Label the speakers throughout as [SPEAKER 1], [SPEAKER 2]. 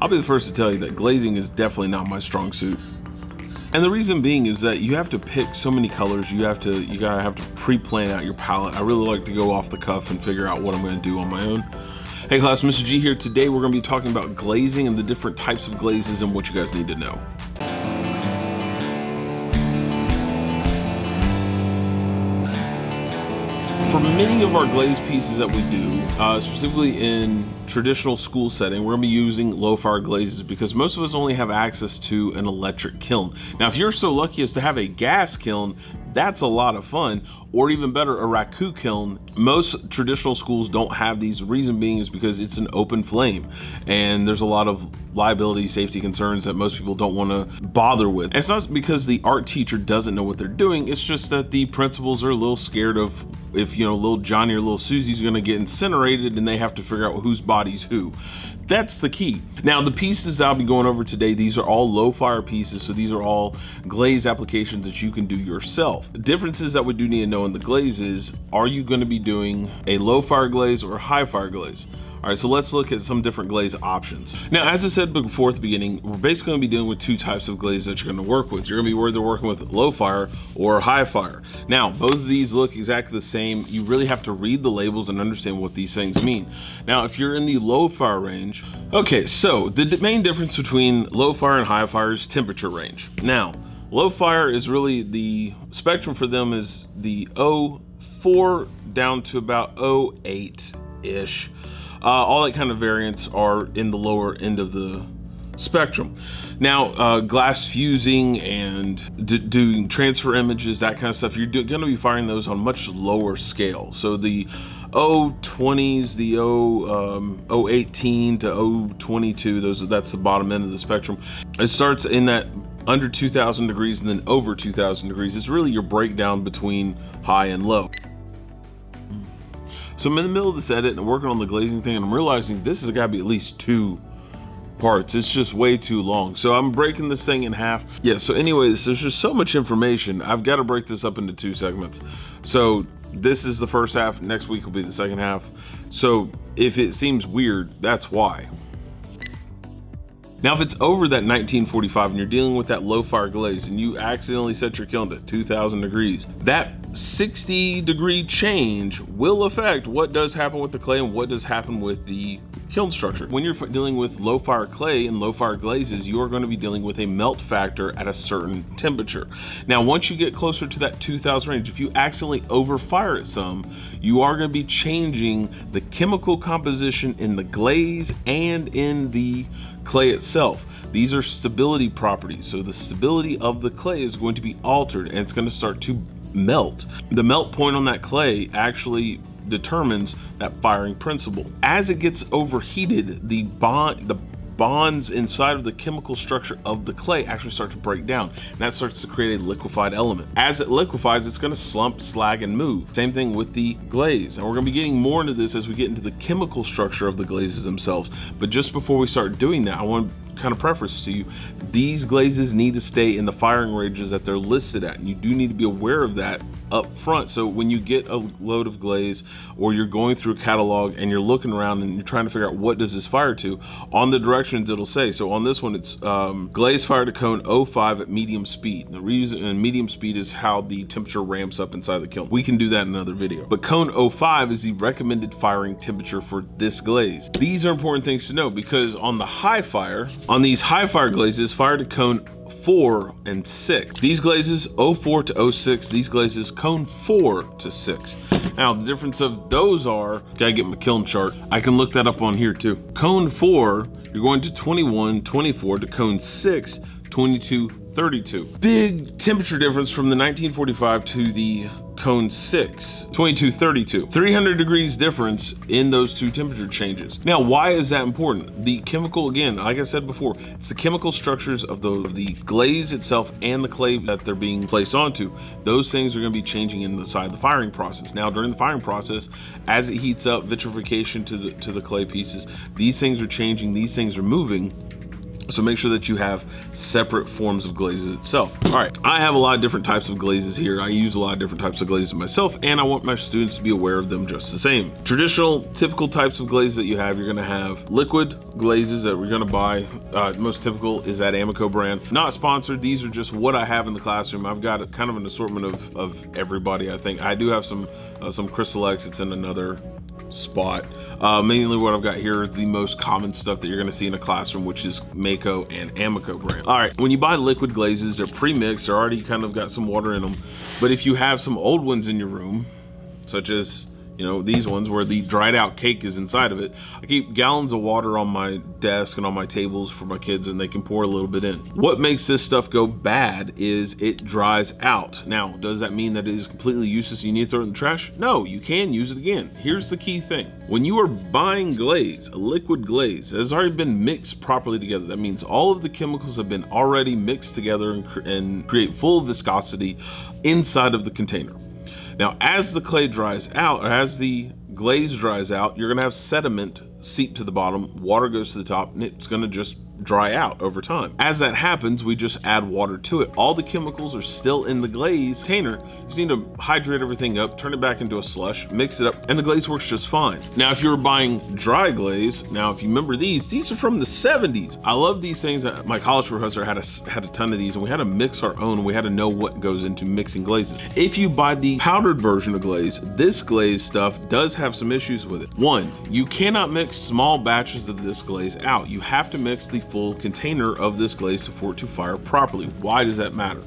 [SPEAKER 1] I'll be the first to tell you that glazing is definitely not my strong suit. And the reason being is that you have to pick so many colors. You have to, you gotta have to pre-plan out your palette. I really like to go off the cuff and figure out what I'm gonna do on my own. Hey class, Mr. G here. Today we're gonna be talking about glazing and the different types of glazes and what you guys need to know. For many of our glaze pieces that we do, uh, specifically in traditional school setting, we're gonna be using low fire glazes because most of us only have access to an electric kiln. Now, if you're so lucky as to have a gas kiln, that's a lot of fun. Or even better, a raku kiln. Most traditional schools don't have these. reason being is because it's an open flame and there's a lot of liability safety concerns that most people don't want to bother with. And it's not because the art teacher doesn't know what they're doing, it's just that the principals are a little scared of if you know little Johnny or little Susie's gonna get incinerated and they have to figure out whose body's who. That's the key. Now the pieces I'll be going over today, these are all low fire pieces, so these are all glaze applications that you can do yourself. differences that we do need to know in the glaze is, are you gonna be doing a low fire glaze or high fire glaze? All right, so let's look at some different glaze options. Now, as I said before at the beginning, we're basically gonna be dealing with two types of glaze that you're gonna work with. You're gonna be either working with low fire or high fire. Now, both of these look exactly the same. You really have to read the labels and understand what these things mean. Now, if you're in the low fire range, okay, so the main difference between low fire and high fire is temperature range. Now, low fire is really the spectrum for them is the 04 down to about 08-ish. Uh, all that kind of variants are in the lower end of the spectrum. Now, uh, glass fusing and doing transfer images, that kind of stuff, you're going to be firing those on much lower scale. So the 020s, the 0, um, 018 to O22, those that's the bottom end of the spectrum. It starts in that under 2000 degrees and then over 2000 degrees. It's really your breakdown between high and low. So I'm in the middle of this edit and working on the glazing thing and I'm realizing this has got to be at least two parts. It's just way too long. So I'm breaking this thing in half. Yeah, so anyways, there's just so much information. I've got to break this up into two segments. So this is the first half. Next week will be the second half. So if it seems weird, that's why. Now, if it's over that 1945 and you're dealing with that low fire glaze and you accidentally set your kiln to 2000 degrees, that 60 degree change will affect what does happen with the clay and what does happen with the kiln structure. When you're dealing with low fire clay and low fire glazes, you are going to be dealing with a melt factor at a certain temperature. Now, once you get closer to that 2000 range, if you accidentally overfire it some, you are going to be changing the chemical composition in the glaze and in the clay itself. These are stability properties. So the stability of the clay is going to be altered and it's going to start to melt. The melt point on that clay actually determines that firing principle. As it gets overheated, the bond, the bonds inside of the chemical structure of the clay actually start to break down. And that starts to create a liquefied element. As it liquefies, it's gonna slump, slag, and move. Same thing with the glaze. And we're gonna be getting more into this as we get into the chemical structure of the glazes themselves. But just before we start doing that, I want to kind of preface to you, these glazes need to stay in the firing ranges that they're listed at. And you do need to be aware of that up front. So when you get a load of glaze or you're going through a catalog and you're looking around and you're trying to figure out what does this fire to, on the directions it'll say. So on this one, it's um, glaze fire to cone 05 at medium speed. And the reason and medium speed is how the temperature ramps up inside the kiln. We can do that in another video. But cone 05 is the recommended firing temperature for this glaze. These are important things to know because on the high fire, on these high fire glazes, fire to cone 4 and 6. These glazes 04 to 06, these glazes cone 4 to 6. Now the difference of those are, gotta get my kiln chart. I can look that up on here too. Cone 4, you're going to 21, 24 to cone 6, 22, 32. Big temperature difference from the 1945 to the cone 6, 2232. 300 degrees difference in those two temperature changes. Now, why is that important? The chemical, again, like I said before, it's the chemical structures of the, the glaze itself and the clay that they're being placed onto. Those things are gonna be changing inside the firing process. Now, during the firing process, as it heats up, vitrification to the, to the clay pieces, these things are changing, these things are moving, So make sure that you have separate forms of glazes itself. All right, I have a lot of different types of glazes here. I use a lot of different types of glazes myself, and I want my students to be aware of them just the same. Traditional, typical types of glazes that you have, you're gonna have liquid glazes that we're gonna buy. Uh, most typical is that Amaco brand. Not sponsored, these are just what I have in the classroom. I've got kind of an assortment of, of everybody, I think. I do have some, uh, some Crystal X, it's in another spot. Uh, mainly what I've got here is the most common stuff that you're gonna see in a classroom, which is Mayco and Amaco brand. All right, when you buy liquid glazes, they're pre-mixed, they're already kind of got some water in them. But if you have some old ones in your room, such as you know, these ones where the dried out cake is inside of it. I keep gallons of water on my desk and on my tables for my kids and they can pour a little bit in. What makes this stuff go bad is it dries out. Now, does that mean that it is completely useless you need to throw it in the trash? No, you can use it again. Here's the key thing. When you are buying glaze, a liquid glaze, it has already been mixed properly together. That means all of the chemicals have been already mixed together and, cre and create full viscosity inside of the container. Now, as the clay dries out, or as the glaze dries out, you're gonna have sediment seep to the bottom, water goes to the top, and it's gonna just dry out over time. As that happens, we just add water to it. All the chemicals are still in the glaze container. You just need to hydrate everything up, turn it back into a slush, mix it up, and the glaze works just fine. Now, if you were buying dry glaze, now if you remember these, these are from the 70s. I love these things. My college professor had a, had a ton of these and we had to mix our own. We had to know what goes into mixing glazes. If you buy the powdered version of glaze, this glaze stuff does have some issues with it. One, you cannot mix small batches of this glaze out. You have to mix the full container of this glaze for it to fire properly. Why does that matter?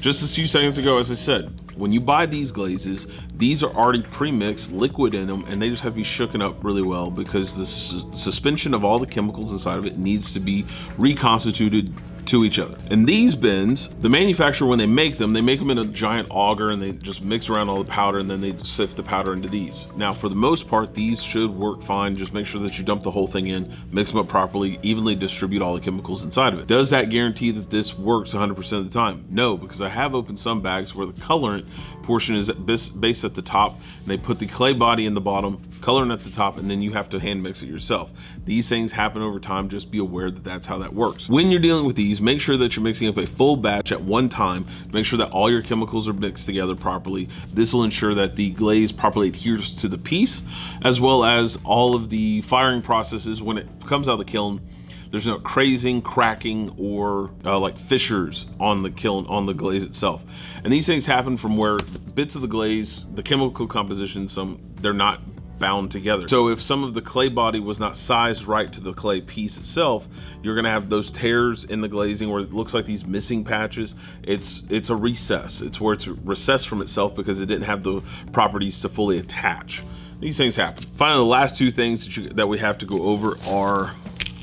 [SPEAKER 1] Just a few seconds ago, as I said, when you buy these glazes, these are already pre-mixed, liquid in them, and they just have to be shooken up really well because the su suspension of all the chemicals inside of it needs to be reconstituted to each other. And these bins, the manufacturer, when they make them, they make them in a giant auger and they just mix around all the powder and then they sift the powder into these. Now, for the most part, these should work fine. Just make sure that you dump the whole thing in, mix them up properly, evenly distribute all the chemicals inside of it. Does that guarantee that this works 100% of the time? No, because I have opened some bags where the colorant portion is base at the top and they put the clay body in the bottom, colorant at the top, and then you have to hand mix it yourself. These things happen over time. Just be aware that that's how that works. When you're dealing with these, these, make sure that you're mixing up a full batch at one time. Make sure that all your chemicals are mixed together properly. This will ensure that the glaze properly adheres to the piece, as well as all of the firing processes when it comes out of the kiln there's no crazing, cracking, or uh, like fissures on the kiln, on the glaze itself. And these things happen from where bits of the glaze, the chemical composition, some they're not bound together. So if some of the clay body was not sized right to the clay piece itself, you're gonna have those tears in the glazing where it looks like these missing patches. It's it's a recess. It's where it's recessed from itself because it didn't have the properties to fully attach. These things happen. Finally, the last two things that, you, that we have to go over are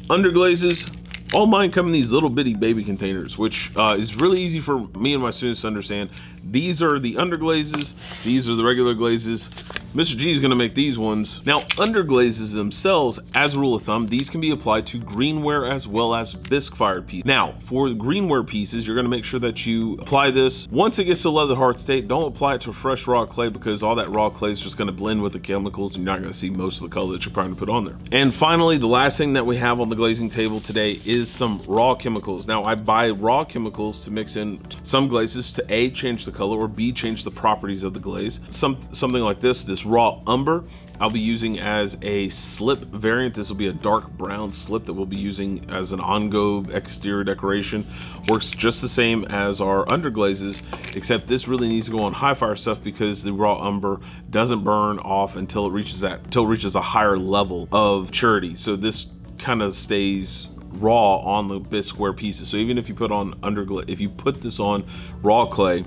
[SPEAKER 1] underglazes all mine come in these little bitty baby containers, which uh, is really easy for me and my students to understand. These are the underglazes, these are the regular glazes. Mr. G is gonna make these ones. Now, underglazes themselves, as a rule of thumb, these can be applied to greenware as well as bisque fired pieces. Now, for the greenware pieces, you're gonna make sure that you apply this. Once it gets to leather hard state, don't apply it to fresh raw clay because all that raw clay is just gonna blend with the chemicals and you're not gonna see most of the color that you're trying to put on there. And finally, the last thing that we have on the glazing table today is some raw chemicals. Now, I buy raw chemicals to mix in some glazes to A, change the color, or B, change the properties of the glaze. Some Something like this, this raw umber I'll be using as a slip variant. This will be a dark brown slip that we'll be using as an engobe exterior decoration. Works just the same as our underglazes, except this really needs to go on high fire stuff because the raw umber doesn't burn off until it reaches that until it reaches a higher level of maturity. So this kind of stays raw on the bisqueware pieces. So even if you put on underglaze, if you put this on raw clay,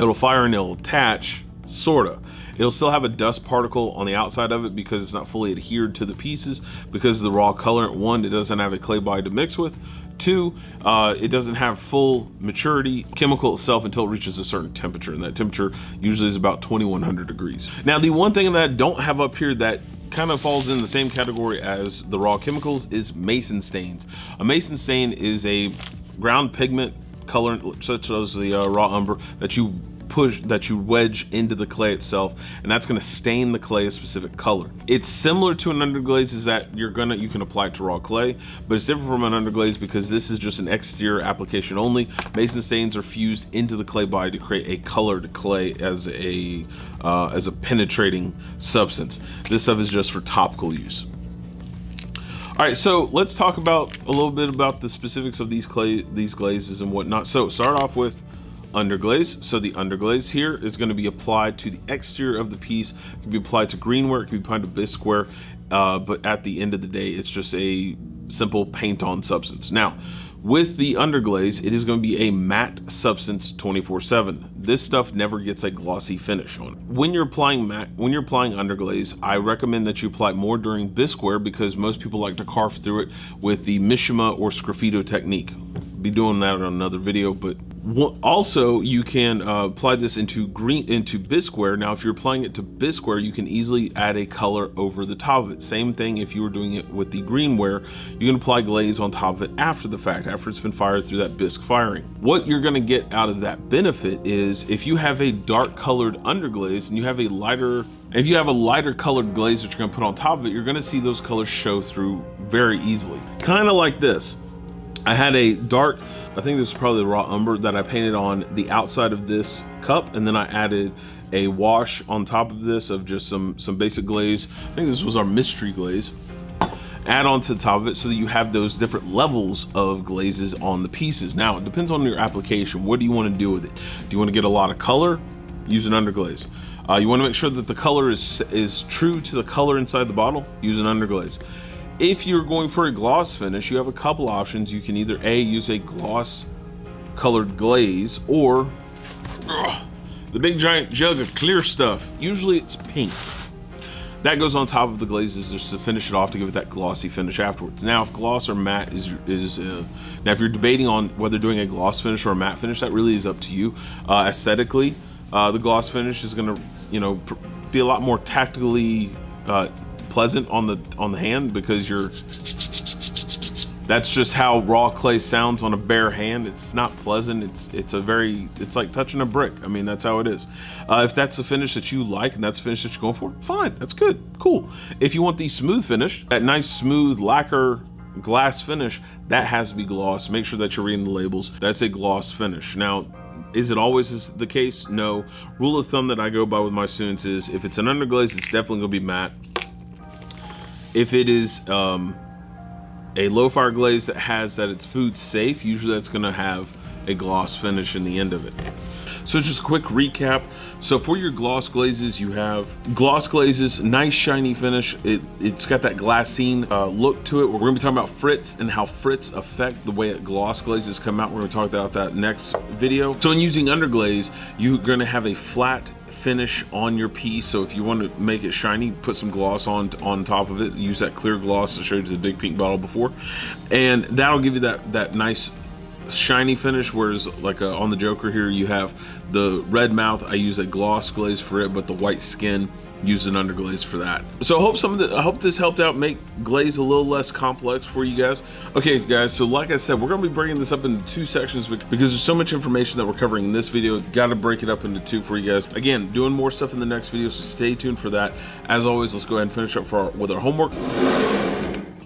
[SPEAKER 1] it'll fire and it'll attach sorta. It'll still have a dust particle on the outside of it because it's not fully adhered to the pieces because the raw colorant. One, it doesn't have a clay body to mix with. Two, uh, it doesn't have full maturity chemical itself until it reaches a certain temperature, and that temperature usually is about 2100 degrees. Now, the one thing that I don't have up here that kind of falls in the same category as the raw chemicals is mason stains. A mason stain is a ground pigment colorant such as the uh, raw umber that you push that you wedge into the clay itself and that's going to stain the clay a specific color. It's similar to an underglaze is that you're gonna you can apply it to raw clay but it's different from an underglaze because this is just an exterior application only. Mason stains are fused into the clay body to create a colored clay as a uh, as a penetrating substance. This stuff is just for topical use. All right, so let's talk about a little bit about the specifics of these clay, these glazes and whatnot. So start off with underglaze. So the underglaze here is going to be applied to the exterior of the piece. It can be applied to greenware, it can be applied to bisqueware, uh, but at the end of the day, it's just a simple paint on substance. Now, with the underglaze, it is going to be a matte substance 24/7. This stuff never gets a glossy finish on it. When you're applying matte, when you're applying underglaze, I recommend that you apply more during bisqueware because most people like to carve through it with the Mishima or Sgraffito technique. Be doing that on another video, but also, you can uh, apply this into green into bisqueware. Now, if you're applying it to bisqueware, you can easily add a color over the top of it. Same thing if you were doing it with the greenware, you can apply glaze on top of it after the fact, after it's been fired through that bisque firing. What you're gonna get out of that benefit is if you have a dark colored underglaze and you have a lighter if you have a lighter colored glaze that you're gonna put on top of it, you're gonna see those colors show through very easily. Kind of like this. I had a dark, I think this is probably the raw umber that I painted on the outside of this cup and then I added a wash on top of this of just some, some basic glaze. I think this was our mystery glaze. Add on to the top of it so that you have those different levels of glazes on the pieces. Now, it depends on your application. What do you want to do with it? Do you want to get a lot of color? Use an underglaze. Uh, you want to make sure that the color is, is true to the color inside the bottle? Use an underglaze. If you're going for a gloss finish, you have a couple options. You can either A, use a gloss colored glaze, or ugh, the big giant jug of clear stuff. Usually it's pink. That goes on top of the glazes just to finish it off to give it that glossy finish afterwards. Now, if gloss or matte is is uh, now if you're debating on whether doing a gloss finish or a matte finish, that really is up to you. Uh, aesthetically, uh, the gloss finish is going to you know be a lot more tactically uh, pleasant on the on the hand because you're that's just how raw clay sounds on a bare hand. It's not pleasant. It's it's a very it's like touching a brick. I mean that's how it is. Uh, if that's the finish that you like and that's the finish that you're going for fine. That's good. Cool. If you want the smooth finish that nice smooth lacquer glass finish that has to be gloss. Make sure that you're reading the labels. That's a gloss finish. Now is it always the case? No. Rule of thumb that I go by with my students is if it's an underglaze, it's definitely going to be matte. If it is um, a low fire glaze that has that it's food safe, usually that's gonna have a gloss finish in the end of it. So just a quick recap. So for your gloss glazes, you have gloss glazes, nice shiny finish. It, it's got that glassine uh, look to it. We're gonna be talking about frits and how frits affect the way gloss glazes come out. We're gonna talk about that next video. So in using underglaze, you're gonna have a flat finish on your piece. So if you want to make it shiny, put some gloss on on top of it. Use that clear gloss that showed you the big pink bottle before, and that'll give you that that nice shiny finish. Whereas like uh, on the Joker here, you have the red mouth. I use a gloss glaze for it, but the white skin use an underglaze for that. So I hope some of the, I hope this helped out make glaze a little less complex for you guys. Okay guys, so like I said, we're gonna be breaking this up into two sections because there's so much information that we're covering in this video. Gotta break it up into two for you guys. Again, doing more stuff in the next video, so stay tuned for that. As always, let's go ahead and finish up for our, with our homework.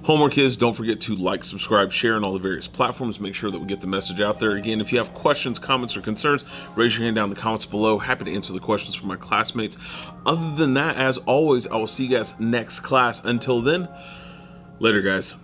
[SPEAKER 1] Homework is don't forget to like, subscribe, share on all the various platforms. Make sure that we get the message out there. Again, if you have questions, comments, or concerns, raise your hand down in the comments below. Happy to answer the questions from my classmates. Other than that, as always, I will see you guys next class. Until then, later, guys.